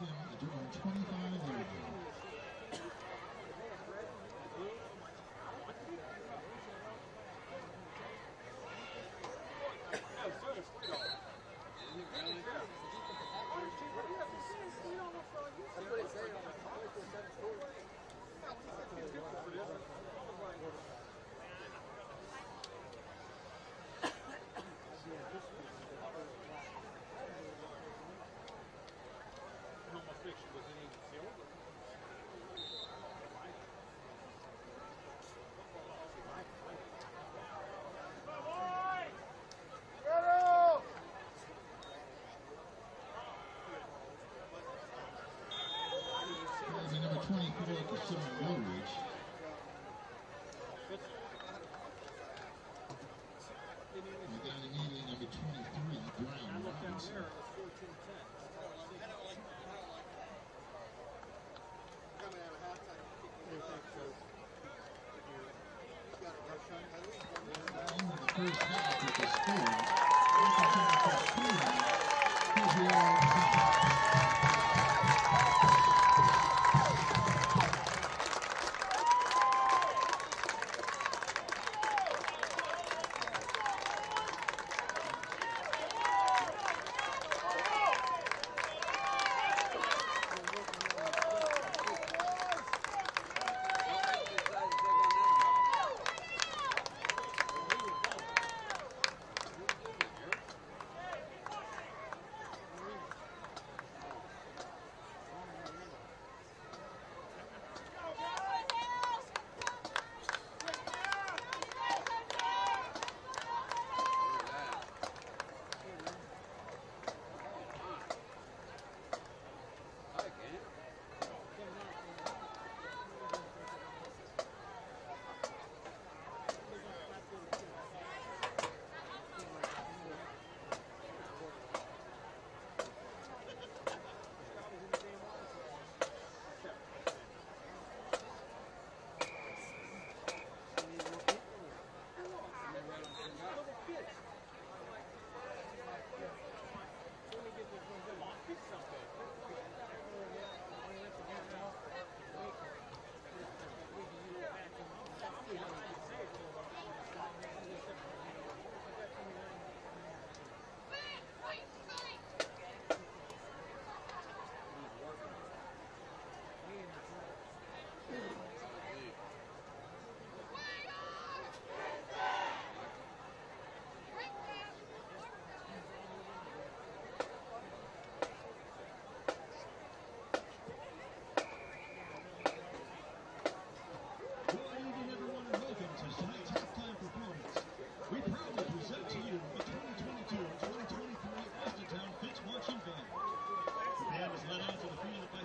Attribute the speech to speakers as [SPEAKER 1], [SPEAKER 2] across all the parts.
[SPEAKER 1] The Jordan 25 yard line. Jersey number 24, Kashawn Woolridge. And down immediately number 23, Brian Robinson. First half with the score,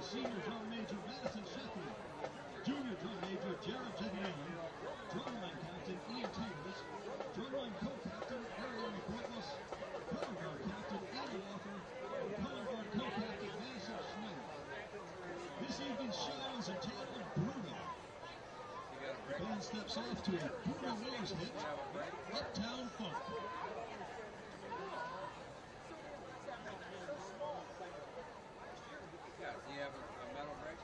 [SPEAKER 2] Senior Drum Major Madison Sheffield, Junior Drum Major Jared Giovanni, Drumline Captain Ian Taylors, Drumline Co-Captain Ariana Douglas, Color Guard Captain Andy Walker, Color Guard Co-Captain Madison Schneider. This evening's show is entitled Bruno. The band steps off to a Bruno Mars hit, Uptown Funk.
[SPEAKER 3] Yeah, do you have a, a metal break?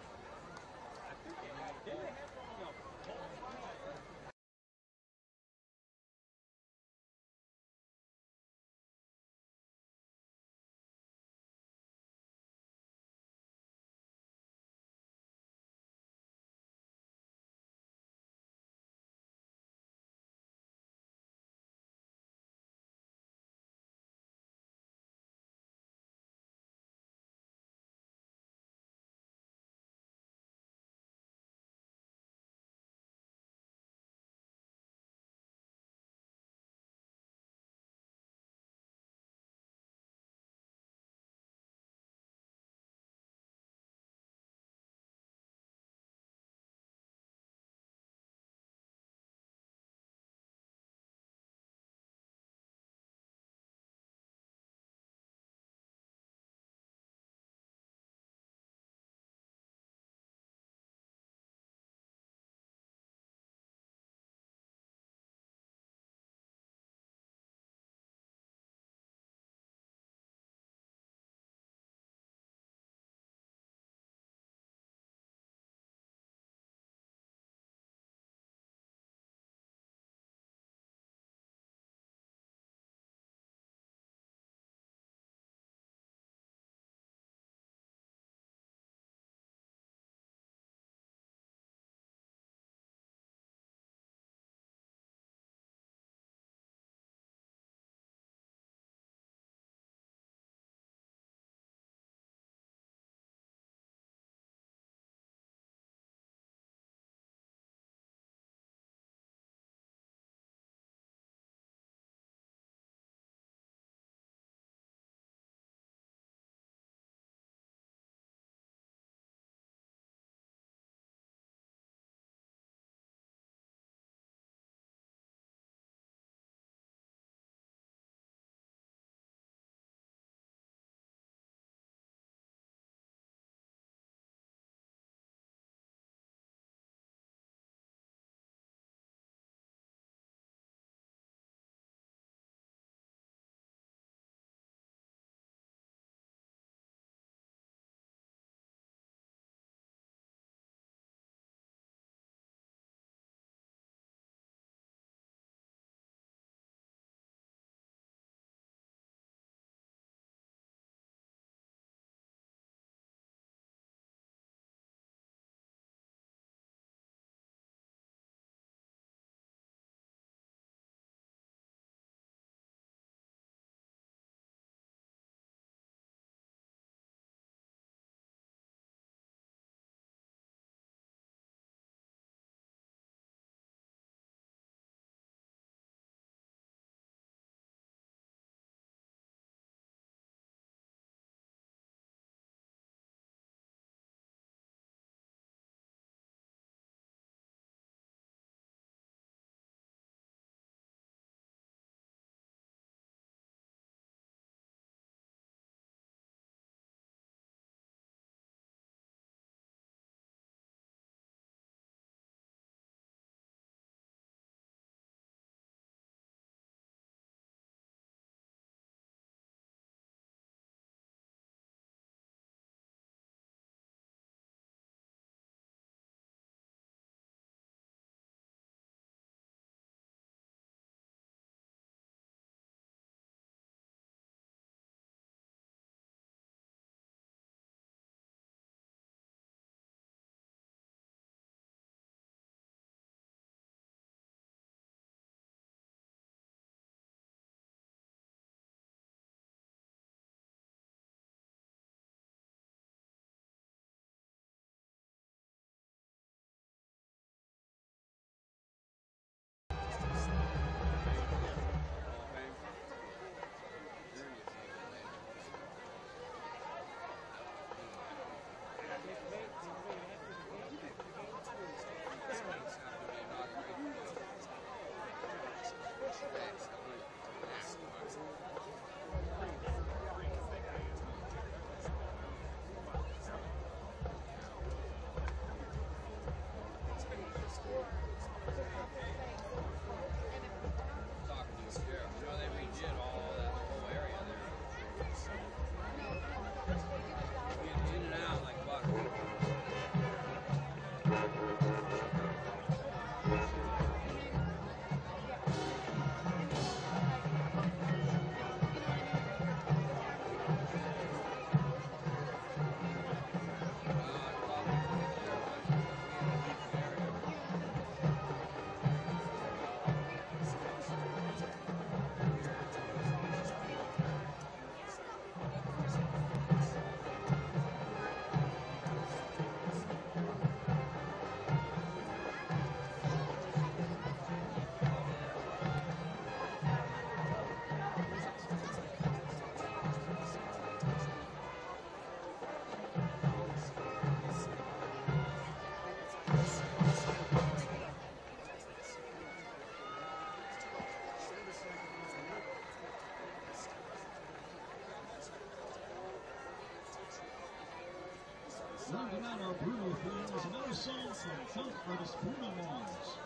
[SPEAKER 2] Rounding out our Bruno is another song from funk artist Bruno Mars.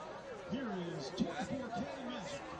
[SPEAKER 2] Here is 24K Magic.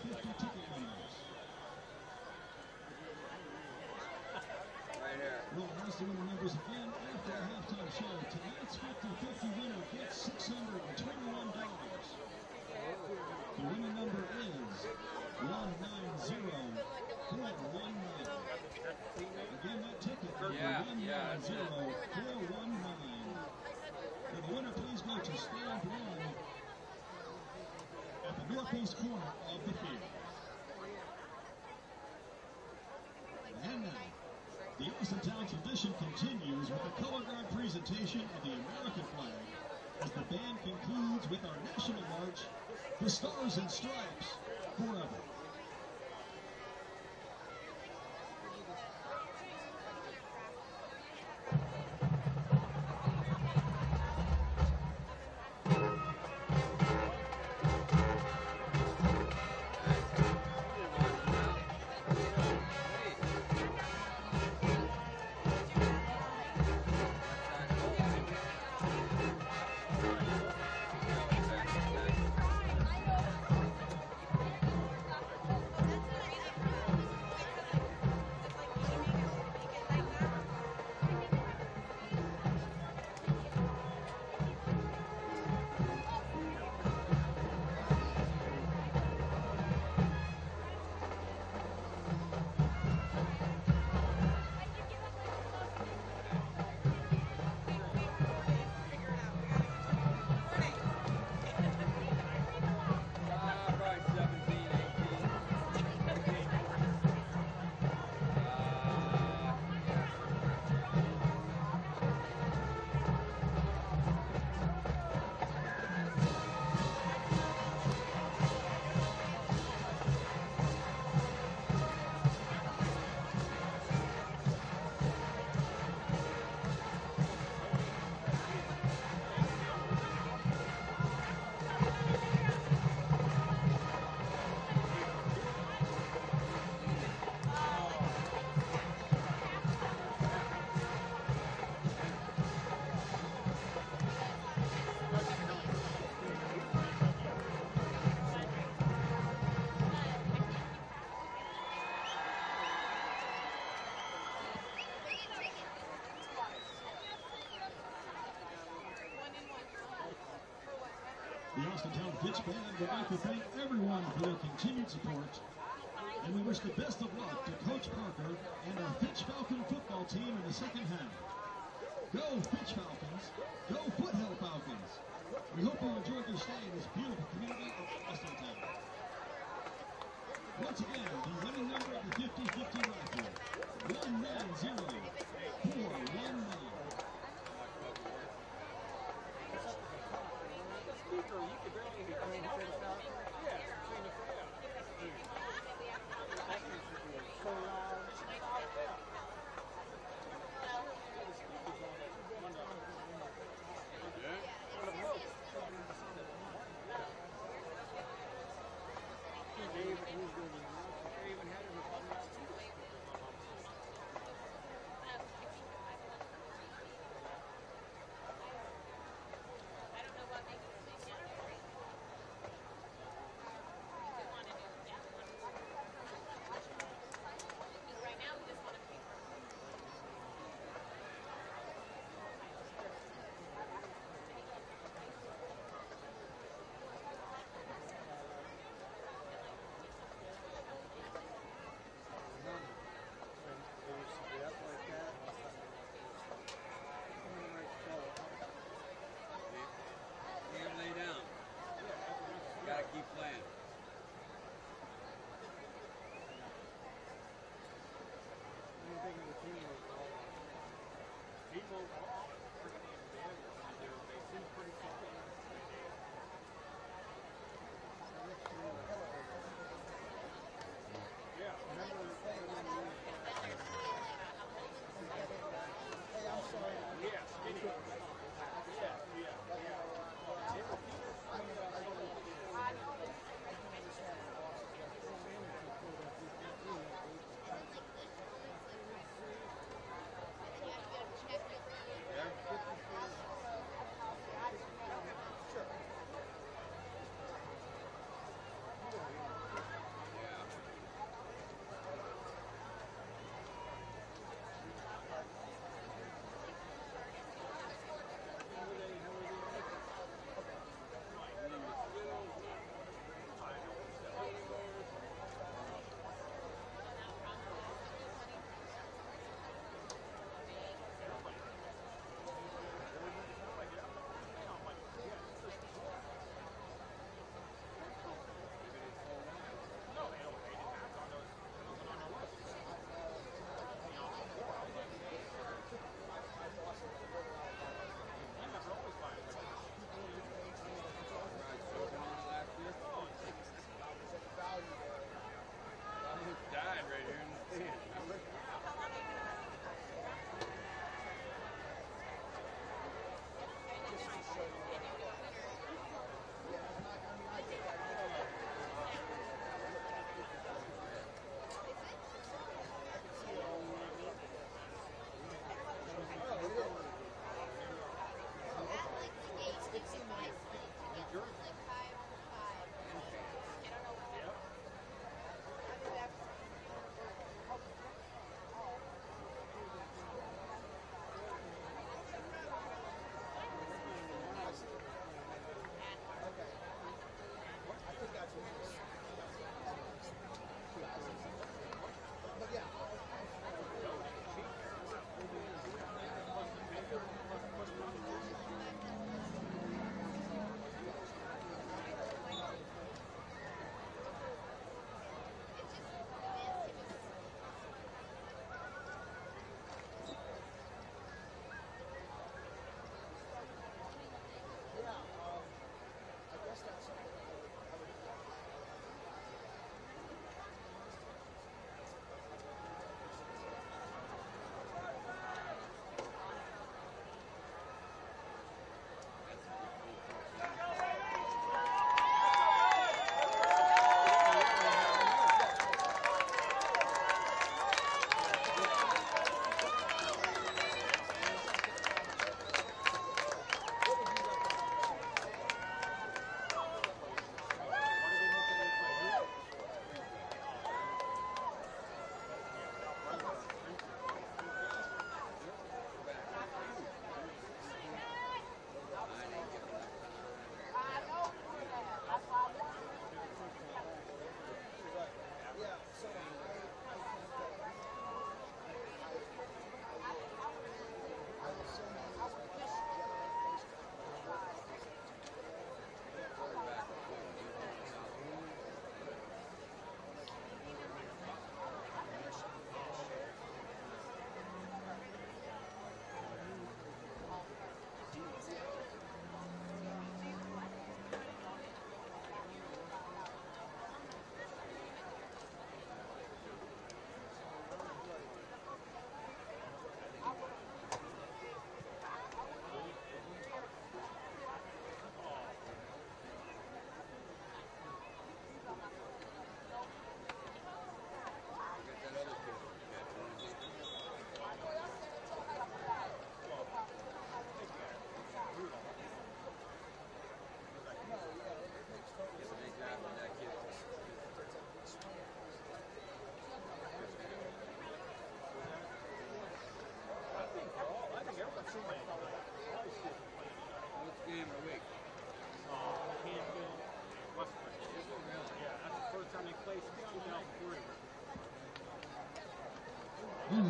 [SPEAKER 2] 50-50 ticket winners.
[SPEAKER 3] Right here.
[SPEAKER 2] We'll the after halftime show. Tonight's 50-50 winner gets $621. The winning number is 190-419. Again, that ticket
[SPEAKER 3] Yeah, yeah, that's it.
[SPEAKER 2] The winner please go to stand one northeast corner of the field. And now, the tradition continues with a color guard presentation of the American flag as the band concludes with our national march, the Stars and Stripes Forever. The Austintown Fitch Band would like to thank everyone for their continued support. And we wish the best of luck to Coach Parker and our Fitch Falcon football team in the second half. Go Fitch Falcons! Go Foothill Falcons! We hope you enjoyed your stay in this beautiful community of Austintown. Once again, the winning number of the 50-50 rifle, 190419.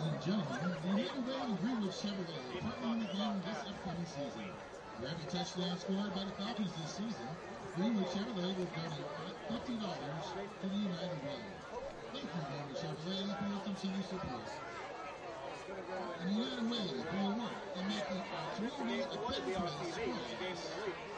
[SPEAKER 1] ladies and gentlemen, the Hayden Van Greenwood Chevrolet partnering again this upcoming season. For every touchdown scored by the Falcons this season, Greenwood Chevrolet will donate $50 to the United Way. Thank you, Greenwood Chevrolet, for your continued support. The United Way will work and make the community a better place for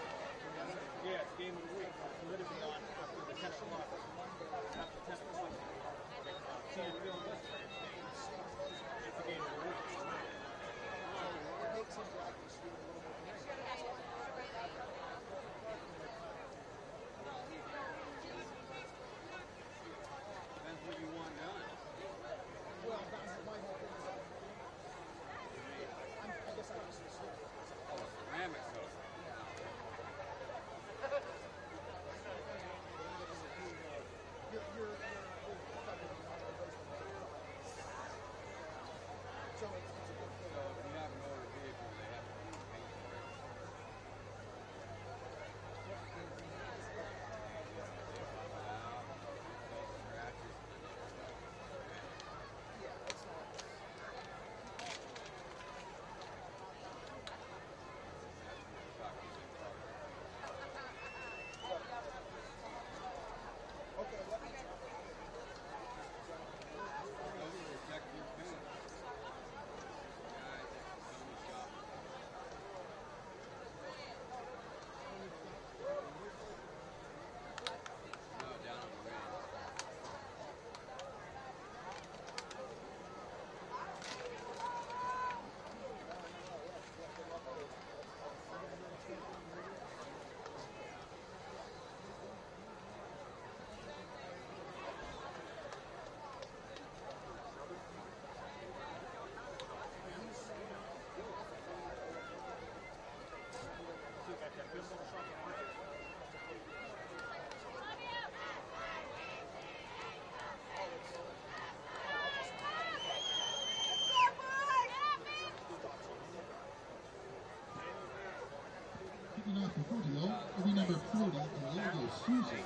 [SPEAKER 1] Concordio will be number 40, Diego Souza.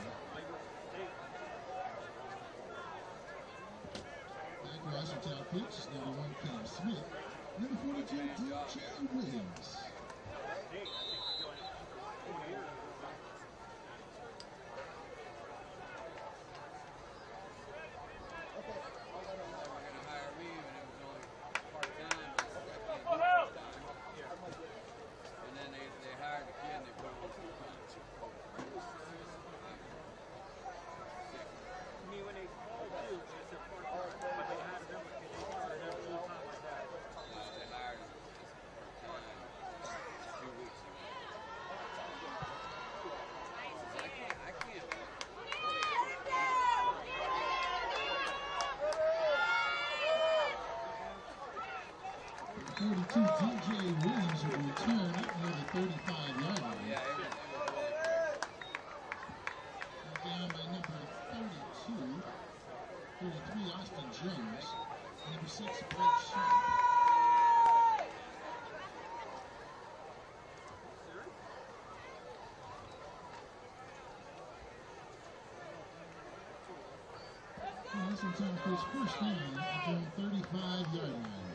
[SPEAKER 1] Back Austintown Fitch, number 1, Cam Smith. Number 42,
[SPEAKER 3] Dill Chandler Williams.
[SPEAKER 1] 22, DJ Williams will return near the
[SPEAKER 3] 35 yard line.
[SPEAKER 1] Down by number 32, 33 Austin Jones, number 6 Blake Sharp. Sometimes his first down at the
[SPEAKER 3] 35
[SPEAKER 1] yard
[SPEAKER 3] line.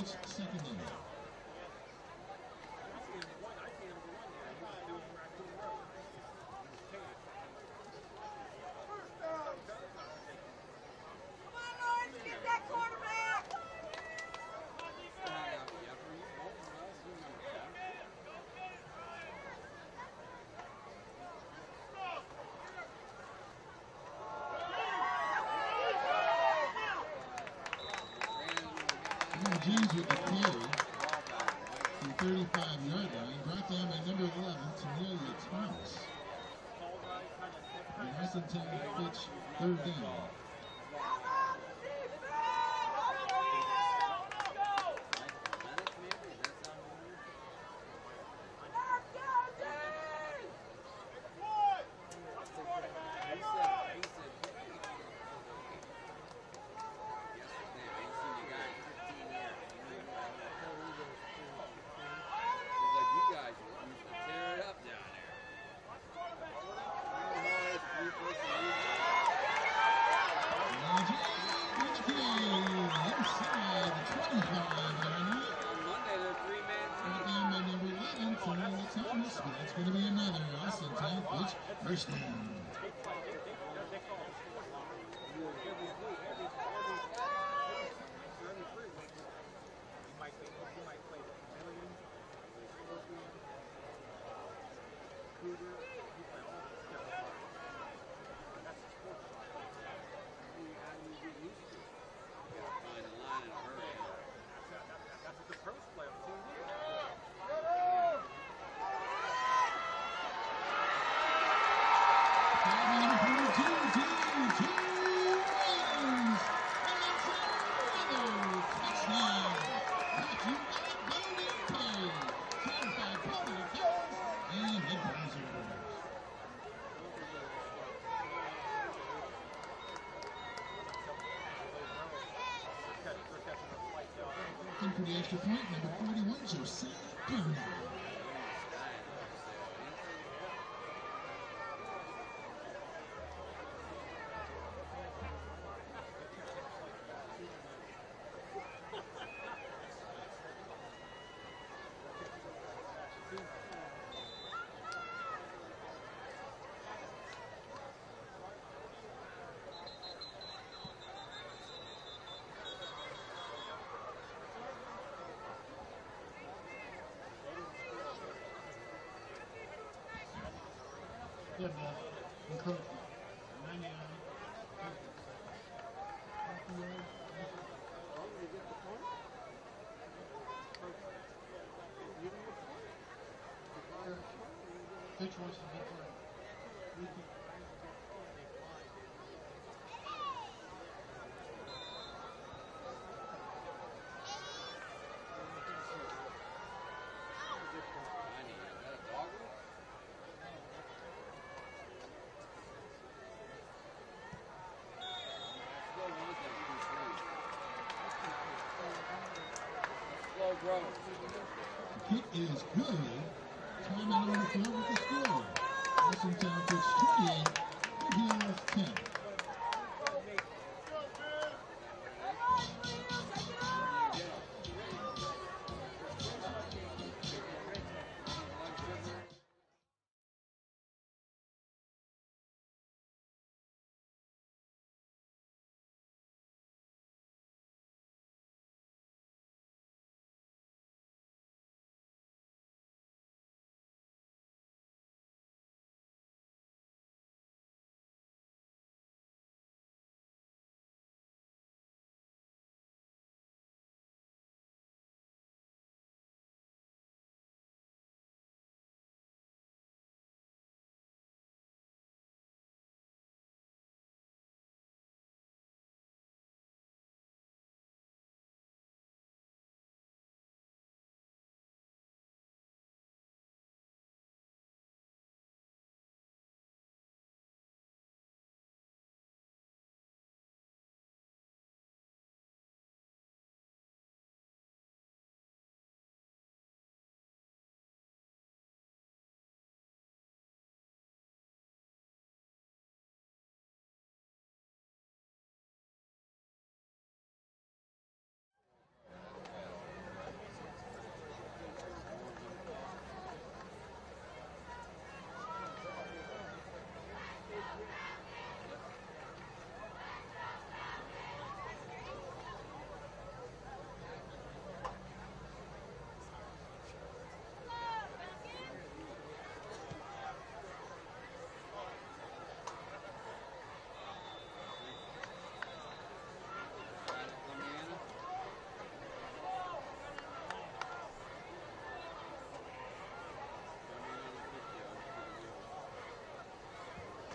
[SPEAKER 1] Luis
[SPEAKER 3] Jeans
[SPEAKER 1] with the carry from 35-yard line, brought down by number 11, Tamelia Thomas. And Austintown Fitch third down. For the extra point, number 41, Josiah Burnett.
[SPEAKER 4] Good man. Encouragement. 99. Fitch wants to get
[SPEAKER 1] Kick is good. Time out on the field with the score. Town Fitch 28, Big Hills 10.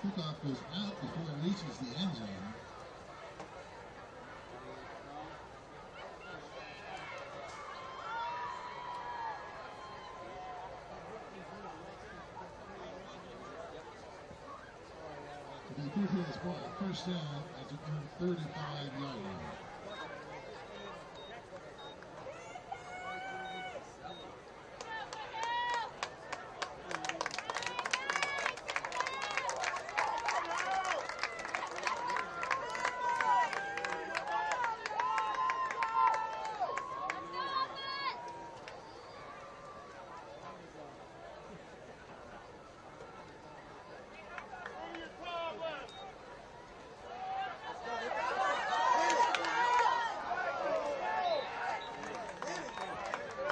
[SPEAKER 1] Kickoff goes out before it reaches the end zone. First down at the 35 yard line.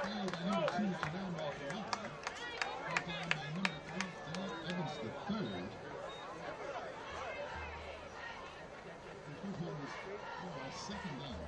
[SPEAKER 1] Carried by number two, Terrell McLaughlin. Brought down by number three, Daniel Evans the third. The Bluefields ball, second down.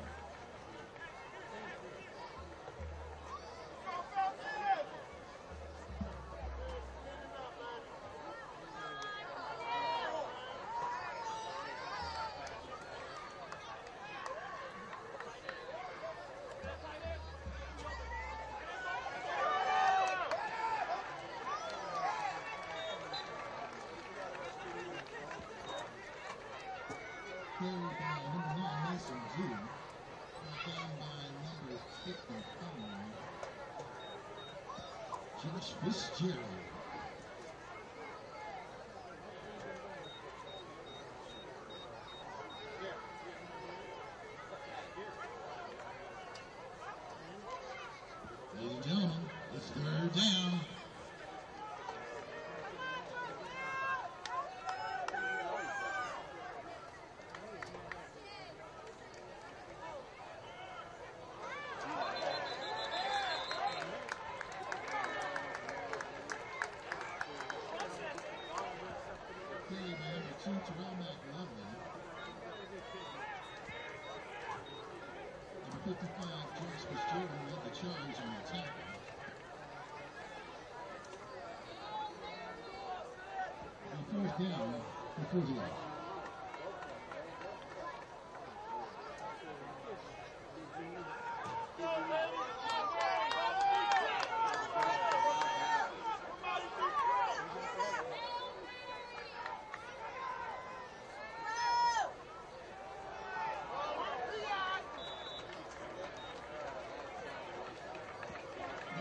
[SPEAKER 1] Carried by number nine, Mason Jew. Brought down by number 55, Josh Fitzgerald. Ladies and gentlemen, it's third down. Carried by number two, Terrell McLaughlin. Number 55, Josh Fitzgerald led the charge on the tackle. The fourth down 48.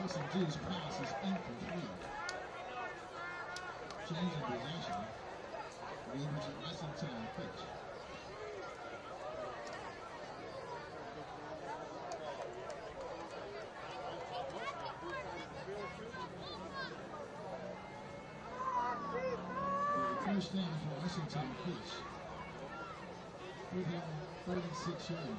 [SPEAKER 1] Mason Jew's pass is incomplete. Change in possession. At Wesselton on pitch. First down for Austintown Fitch. Within 36 yard line.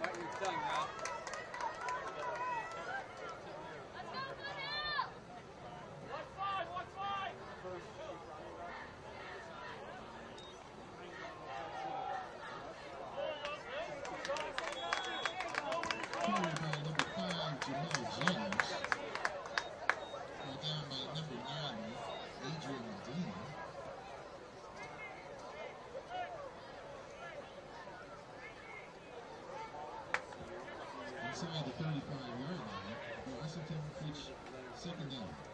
[SPEAKER 5] Bite your tongue, Ralph.
[SPEAKER 1] Carried by number five, Jamal James. Brought down by number nine, Adrian Medina. Inside the 35 yard line, the Austintown Fitch second down.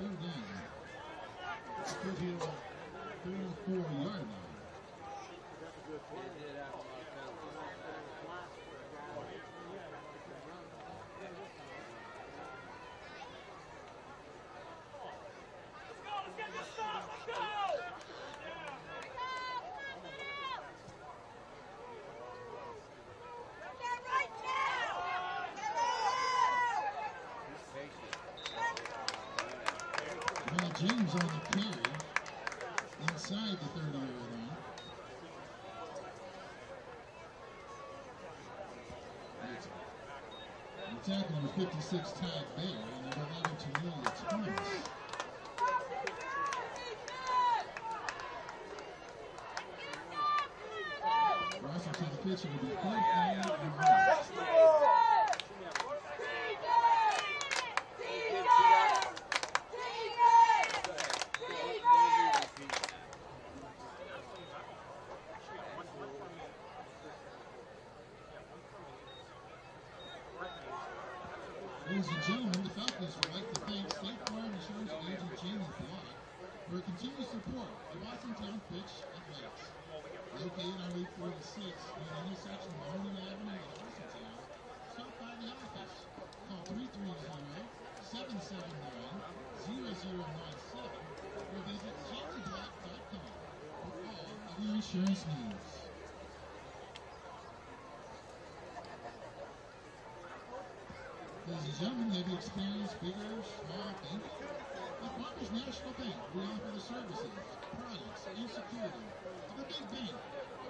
[SPEAKER 1] 39, 31, 34 years. tackle on 56 tag there, and they're to kneel the Russell to the pitch, it'll be third down and insurance news. Ladies and gentlemen, have you experienced bigger, small banking? At Farmers National Bank, we offer the services, products, and security of a big bank,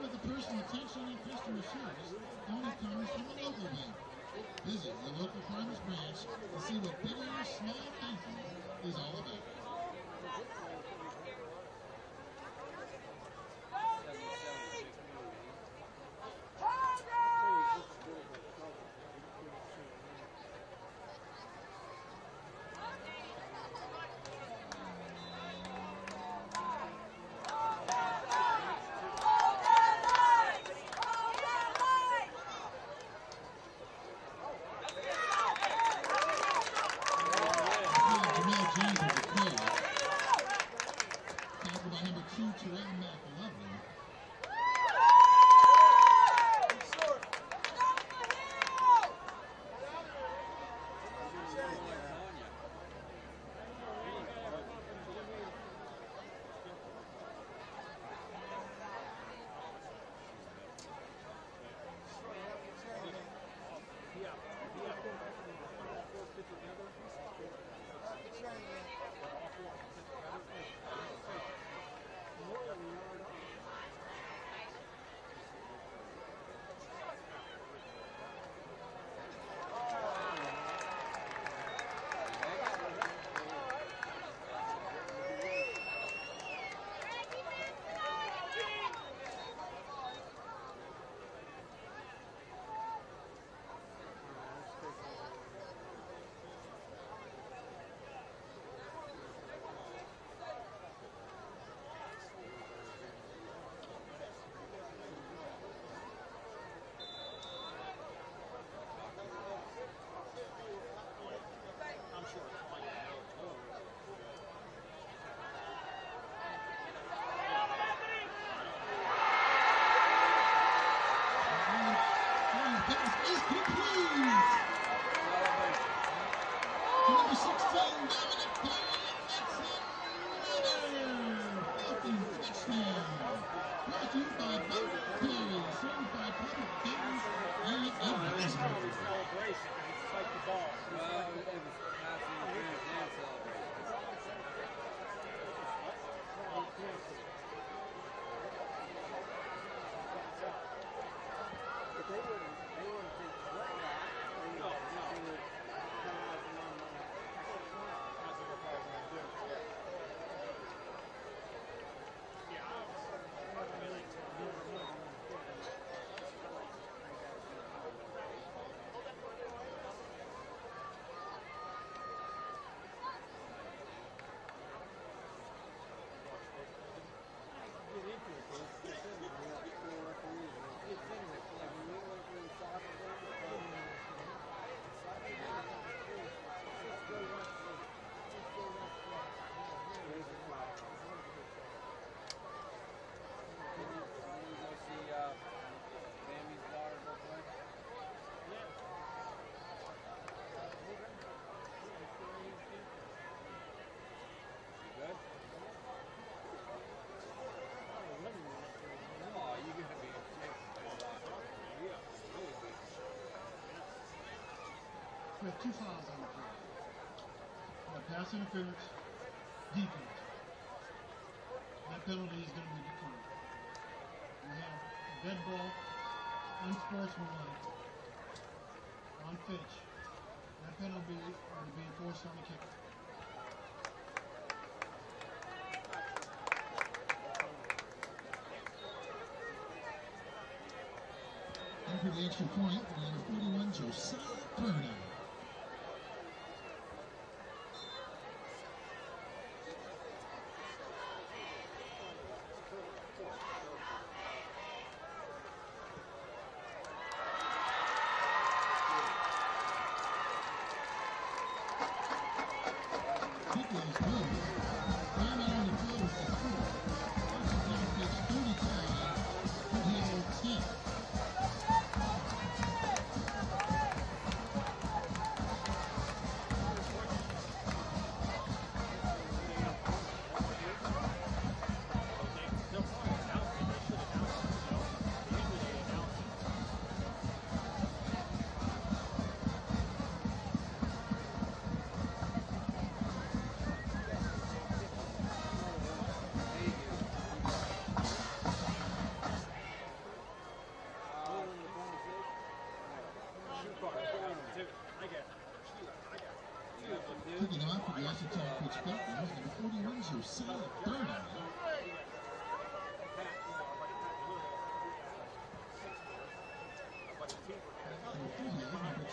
[SPEAKER 1] with the personal attention and customer service only comes from a local bank. Visit the local Farmers branch to see what bigger, small banking is all about. 16, Dominic
[SPEAKER 4] There's two fouls on the play. Pass interference, defense. That penalty is going to be declined. We have a dead ball, unsportsmanlike, on Fitch. That penalty will be enforced on the kicker.
[SPEAKER 1] for the extra point, number 41, Josiah Purdy.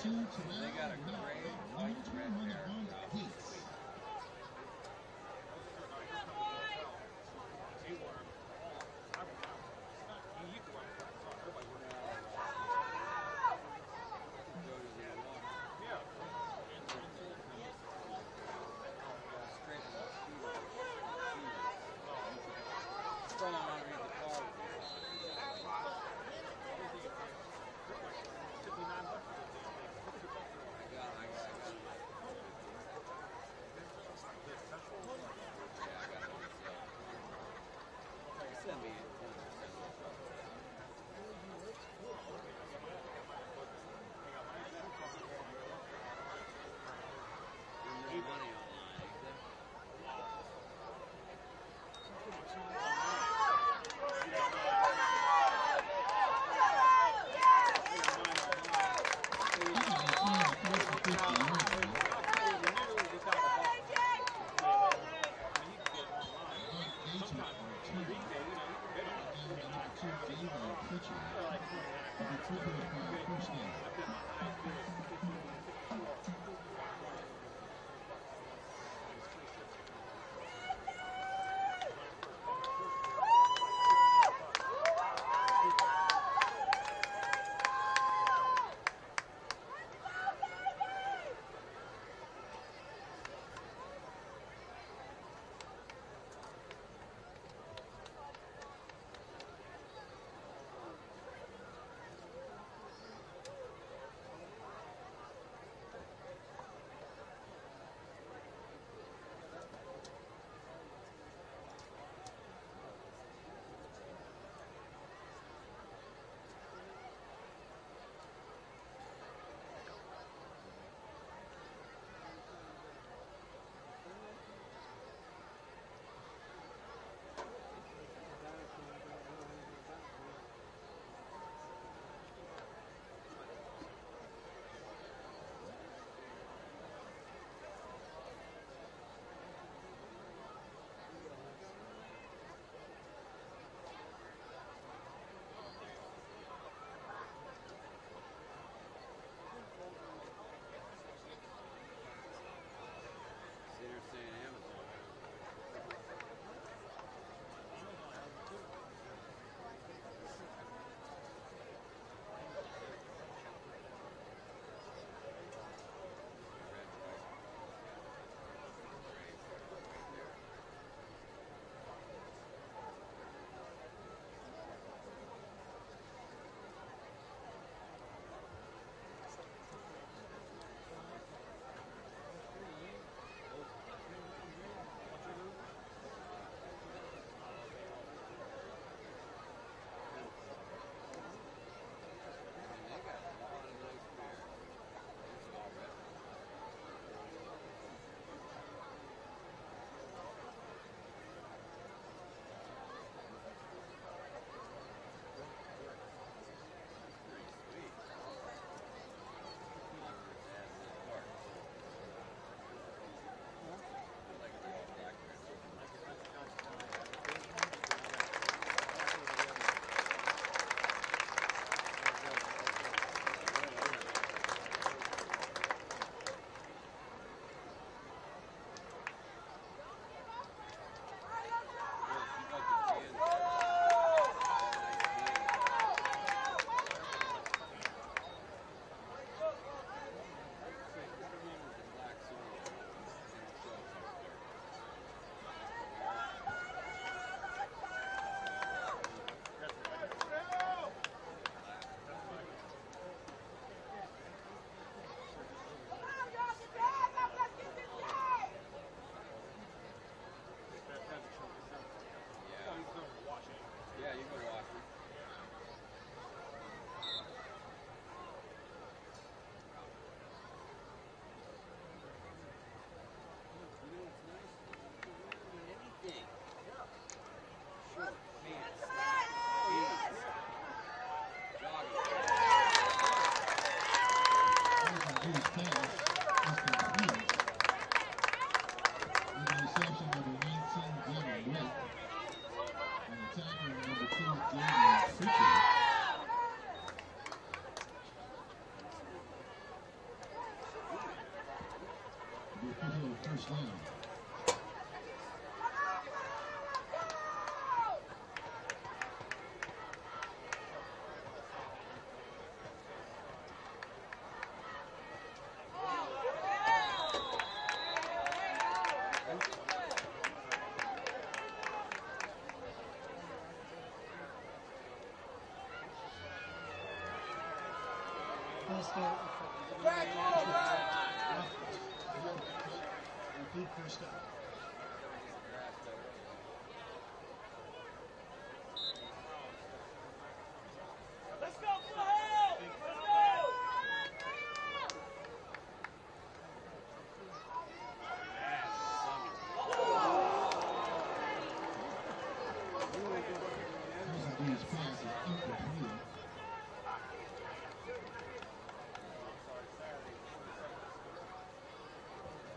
[SPEAKER 1] 2, Terrell
[SPEAKER 5] They got a great white
[SPEAKER 1] 21,
[SPEAKER 5] red
[SPEAKER 1] Devon Gates.
[SPEAKER 4] Full start. Repeat first down.
[SPEAKER 3] Let's go, full help! Let's go!
[SPEAKER 1] Mountain Dew's pass is incomplete.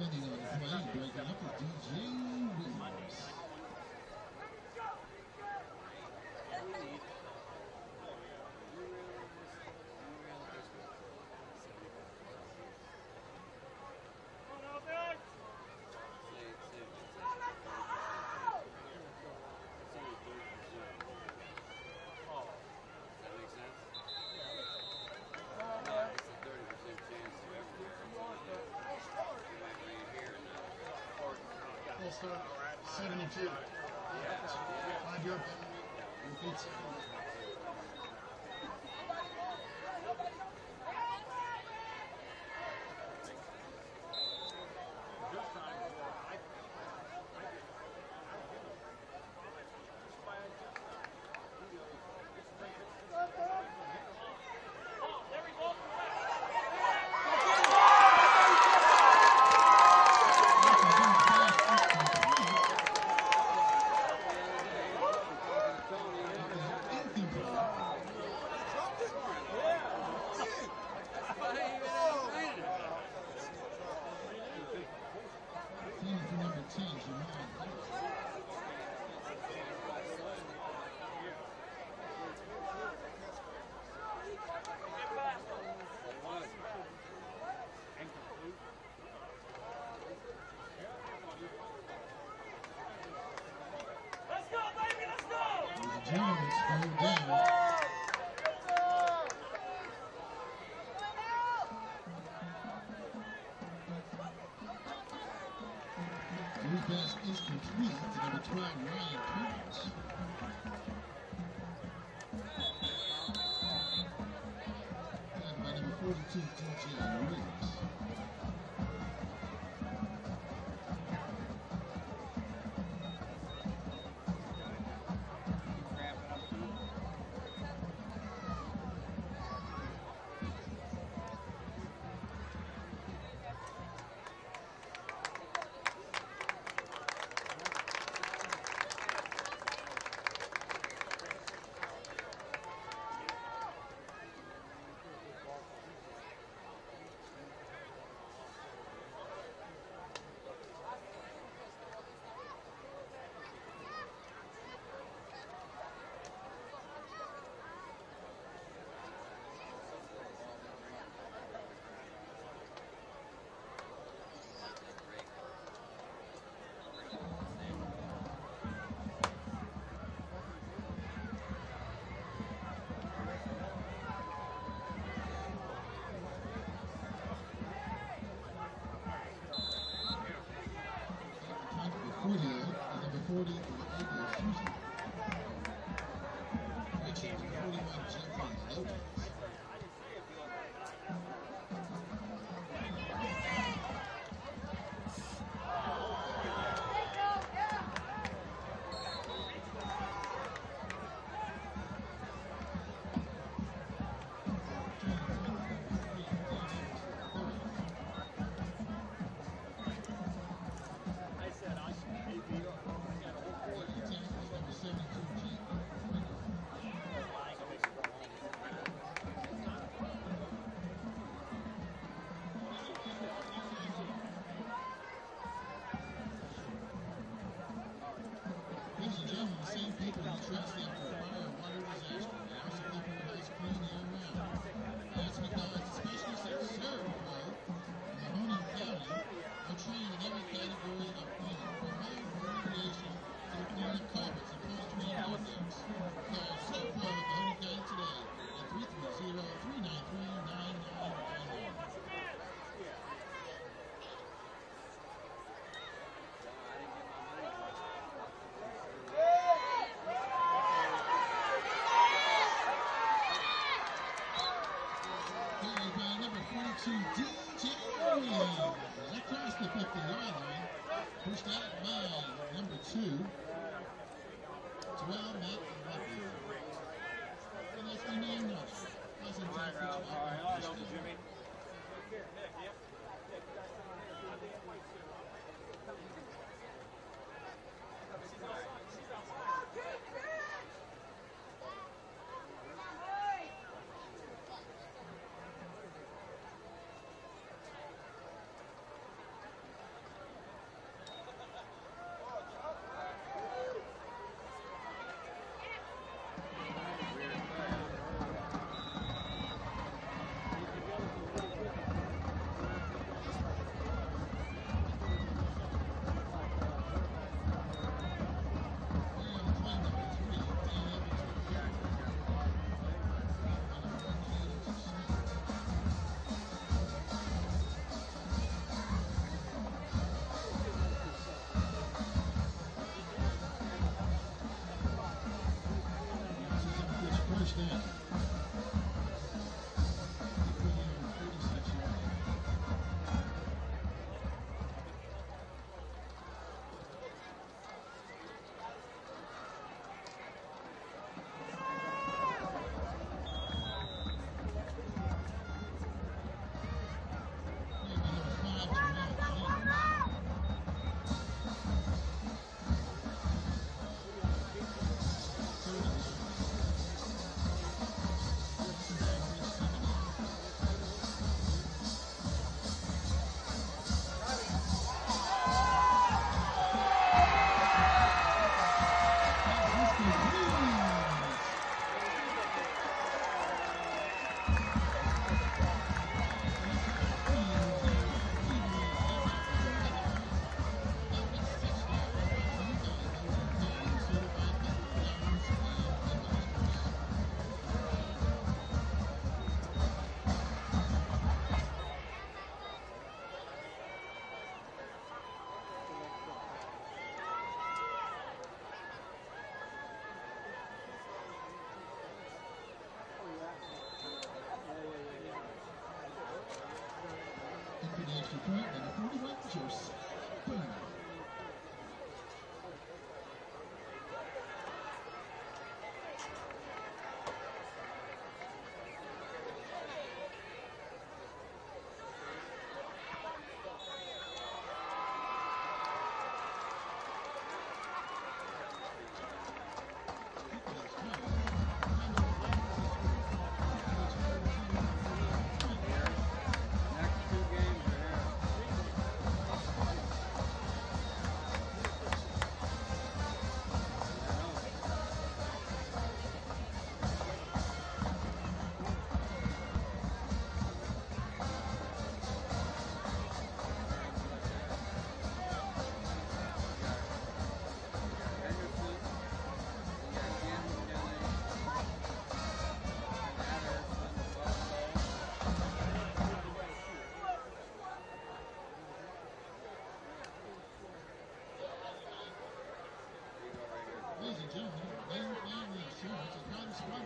[SPEAKER 1] Defending on the play, breaking up is DJ Williams.
[SPEAKER 4] 72. Five yard penalty. Repeat second.
[SPEAKER 1] Team for number 10, Jamon Hicks.
[SPEAKER 3] Let's go, baby, let's go!
[SPEAKER 1] Ladies and gentlemen, slow down. Drew's pass is complete to number 12, Ryan Perkins. And by number 42, DJ Williams.
[SPEAKER 3] 22, DJ Williams. Across the 50-yard line. Pushed out by number two. Terrell Matt Lovely. And that's the name.
[SPEAKER 1] I'll you,
[SPEAKER 3] Into the extra point,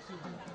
[SPEAKER 6] Thank you.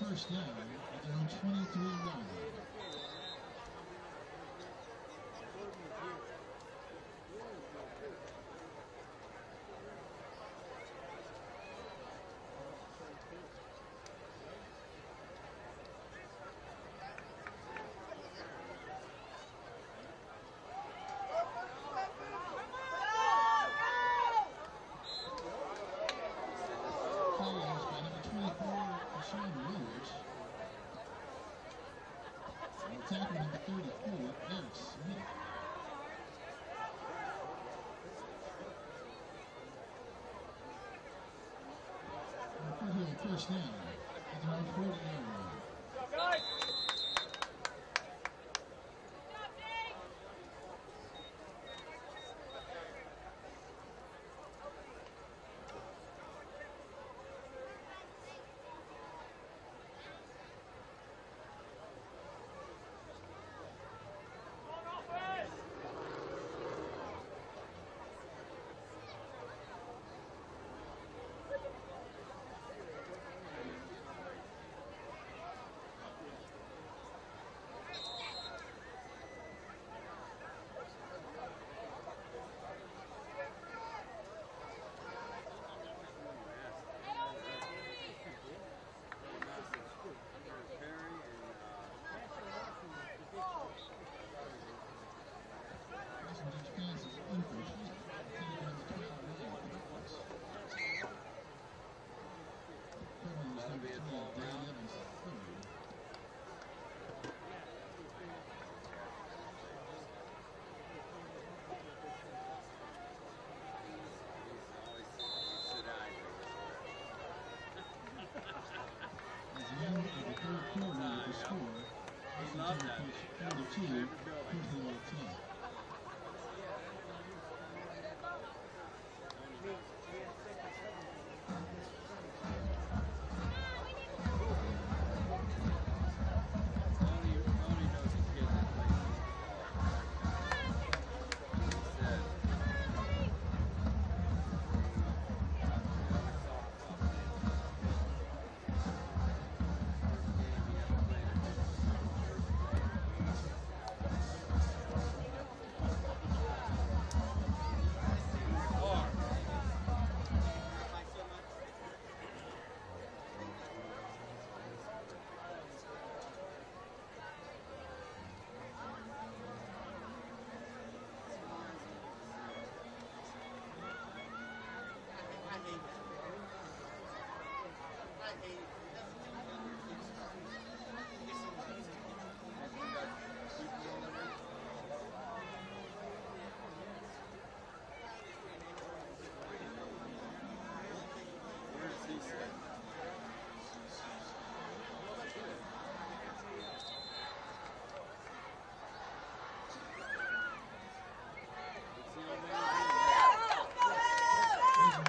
[SPEAKER 1] first down at their own 23 yard line. English name and the reported
[SPEAKER 3] area.
[SPEAKER 1] two,
[SPEAKER 3] 2018.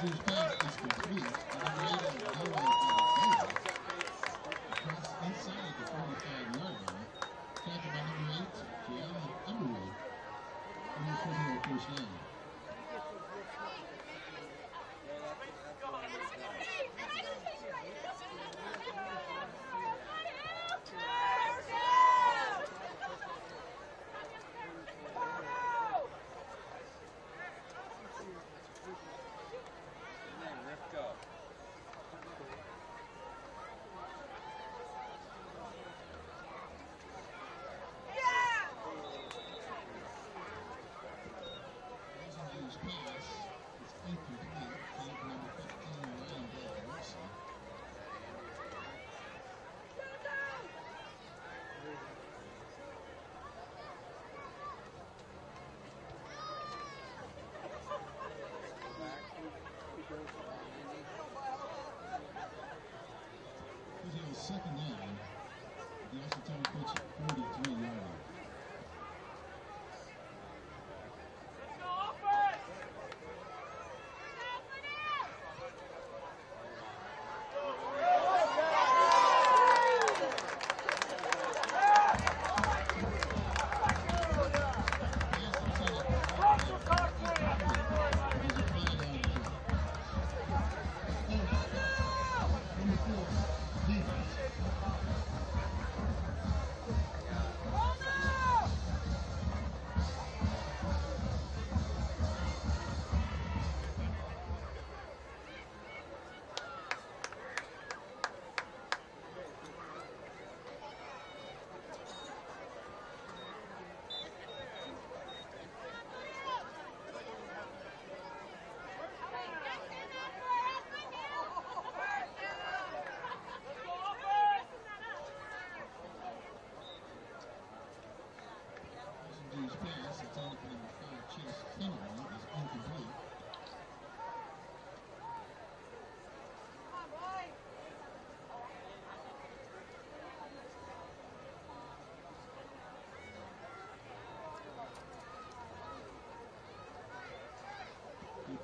[SPEAKER 1] Thank you.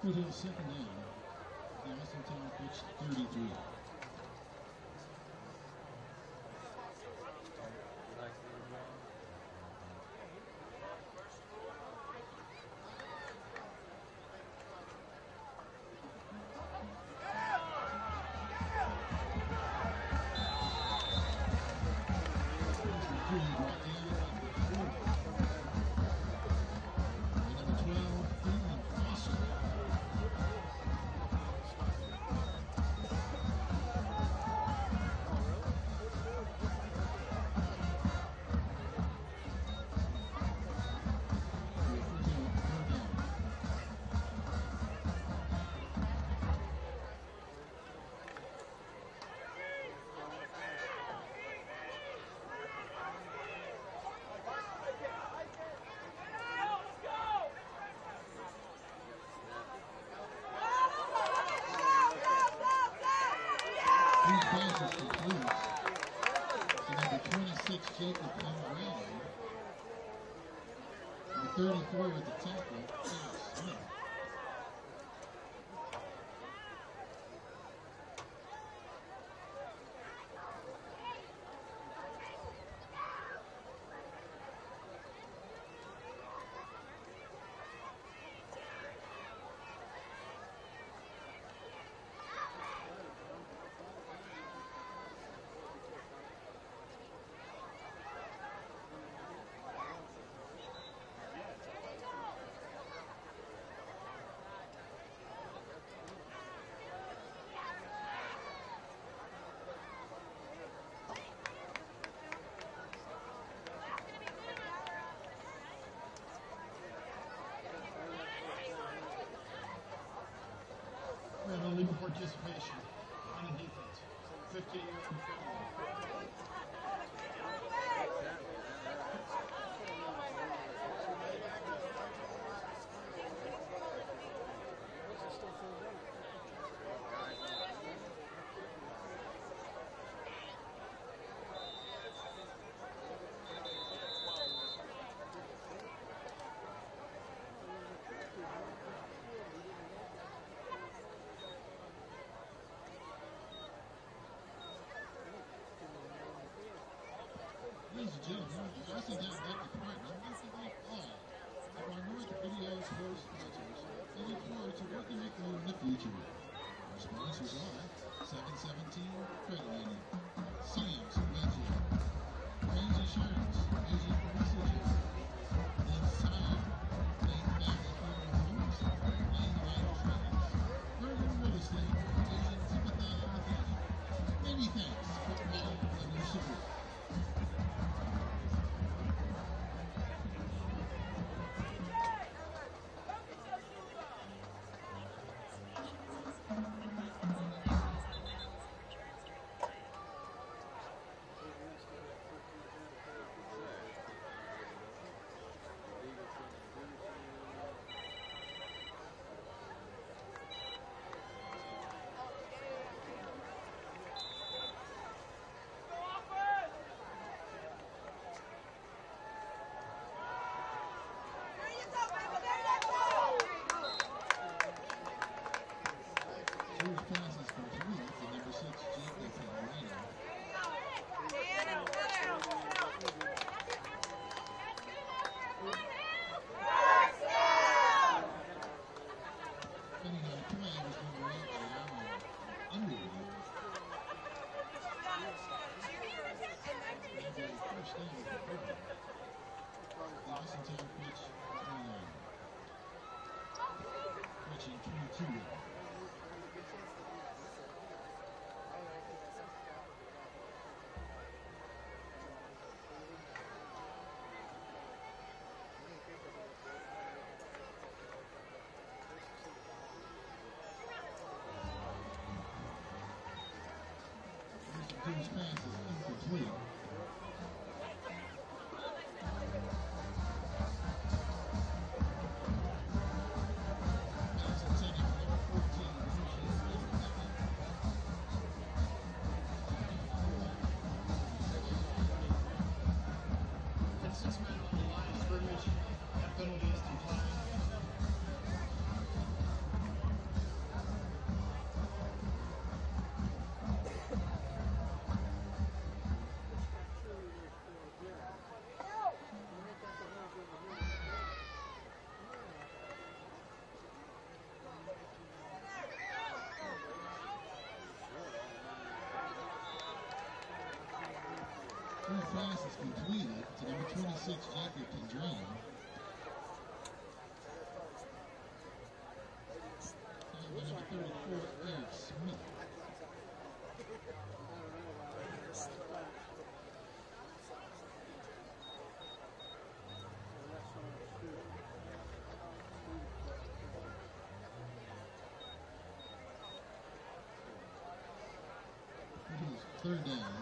[SPEAKER 1] Foothill second down. The Austintown Fitch 33. three passes complete. To number 26, Jacob Pomeranian. Number 34 with the
[SPEAKER 4] 10. Participation on the defense. Fifteen yard
[SPEAKER 1] with you in the future. Our sponsors are 717 Credit Union, Sam's Wednesday, Range Insurance, Pitching 22. First pass is incomplete. Bridge and completed to number 26, Jacob Kendrine. And number 34, Eric Smith. Third down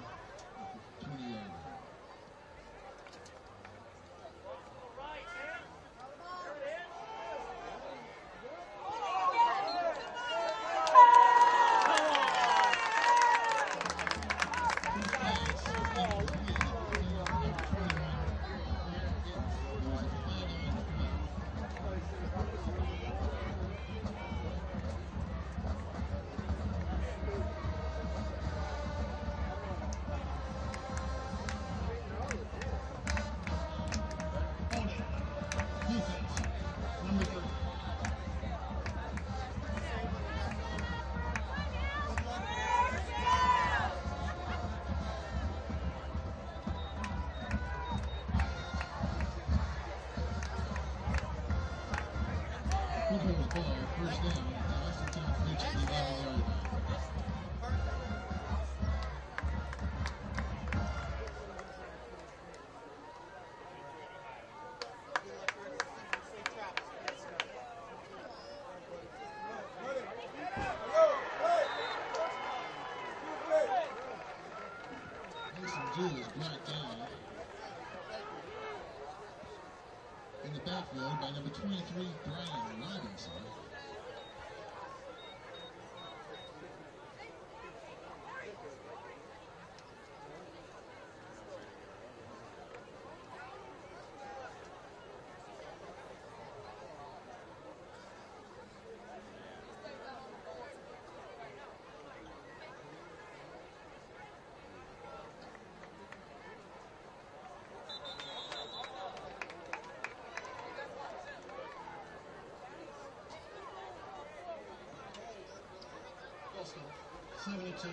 [SPEAKER 1] Is brought down in the backfield by number 23, Brian Robinson.
[SPEAKER 4] Also, 72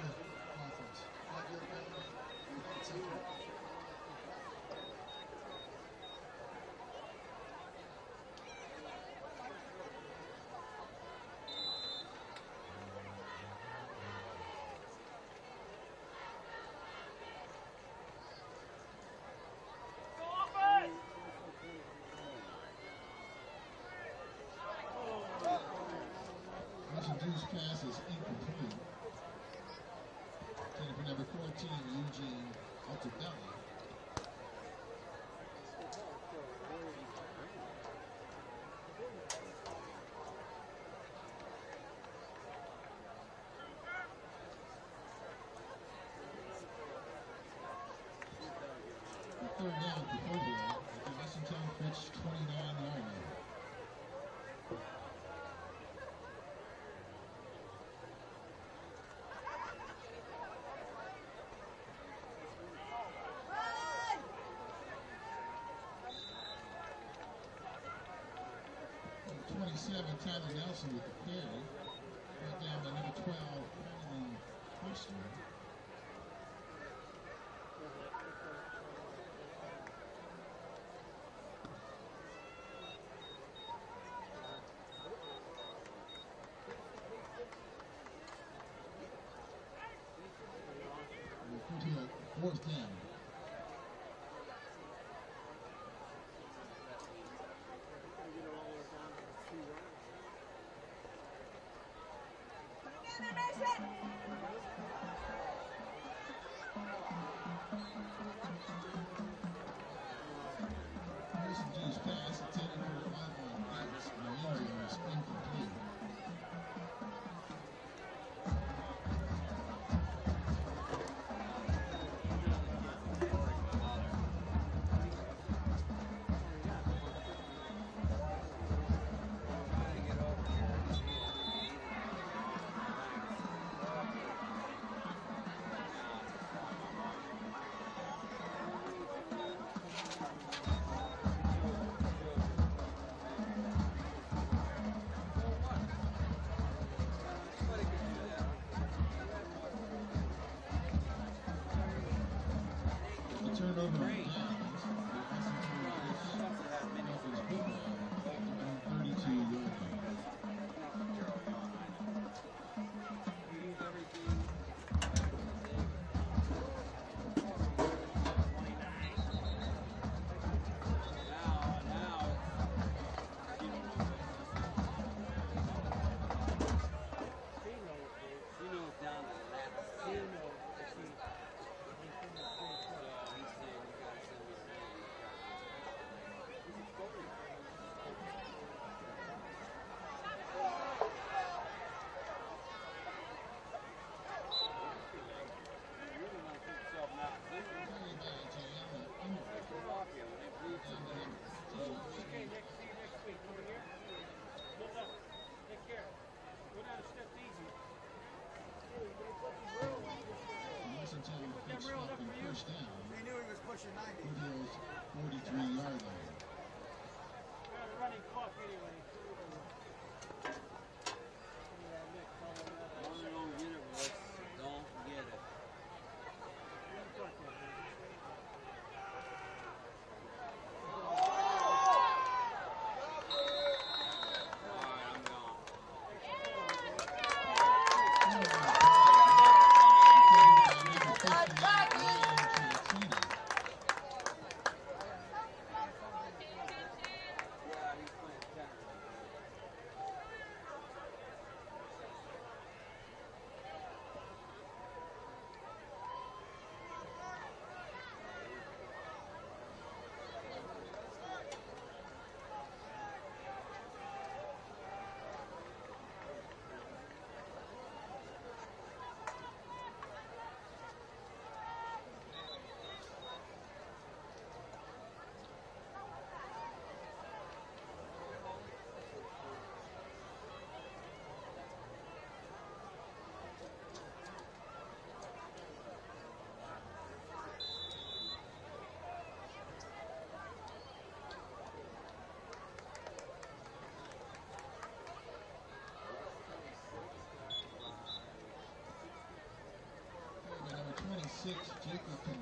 [SPEAKER 4] offense. Five-year penalty. It's okay.
[SPEAKER 1] Jewell's pass is incomplete. Intended for number 14, Eugene Altobelli. Third down for the Austintown Fitch 29 yard line. 27, Tyler Nelson with the carry. Brought down by number 12, Kylie Foster. We'll put him at fourth down. Jewell's pass that's for you? First down. He knew he was
[SPEAKER 7] pushing 90.
[SPEAKER 1] 43 yard line.
[SPEAKER 3] Got a running clock anyway.
[SPEAKER 1] Number 26, Jacob Condrino.